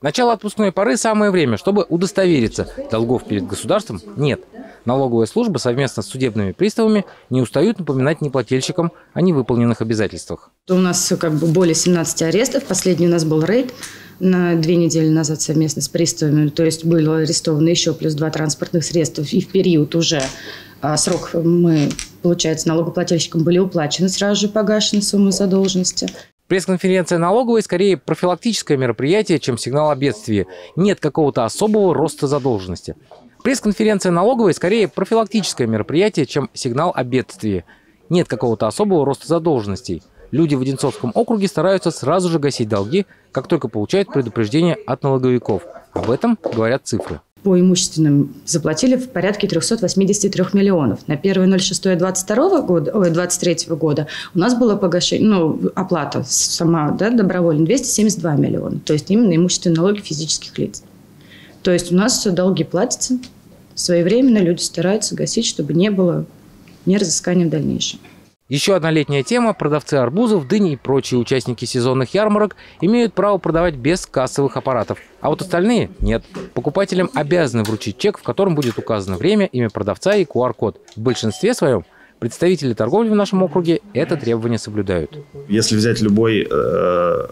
Начало отпускной поры – самое время, чтобы удостовериться, долгов перед государством нет. Налоговая служба совместно с судебными приставами не устают напоминать неплательщикам о невыполненных обязательствах. У нас как бы более 17 арестов. Последний у нас был рейд на две недели назад совместно с приставами. То есть было арестовано еще плюс два транспортных средства. И в период уже а, срок мы, получается, налогоплательщикам были уплачены, сразу же погашены суммы задолженности. Пресс-конференция налоговой скорее профилактическое мероприятие, чем сигнал о бедствии. Нет какого-то особого роста задолженности. Пресс-конференция налоговой скорее профилактическое мероприятие, чем сигнал о бедствии. Нет какого-то особого роста задолженностей. Люди в Одинцовском округе стараются сразу же гасить долги, как только получают предупреждение от налоговиков. Об этом говорят цифры по имущественным заплатили в порядке 383 миллионов. На 1.06.22 года, ой, 23 года у нас было погашение, ну, оплата сама, да, добровольно, 272 миллиона. То есть именно имущественные налоги физических лиц. То есть у нас долги платятся, своевременно люди стараются гасить, чтобы не было неразыскания в дальнейшем. Еще одна летняя тема – продавцы арбузов, дыни и прочие участники сезонных ярмарок имеют право продавать без кассовых аппаратов, а вот остальные – нет. Покупателям обязаны вручить чек, в котором будет указано время, имя продавца и QR-код. В большинстве своем представители торговли в нашем округе это требование соблюдают. Если взять любой, э,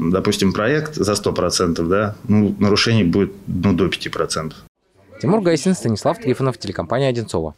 допустим, проект за 100%, да, ну, нарушений будет ну, до 5%. Тимур Гайсин, Станислав Трифонов, телекомпания «Одинцова».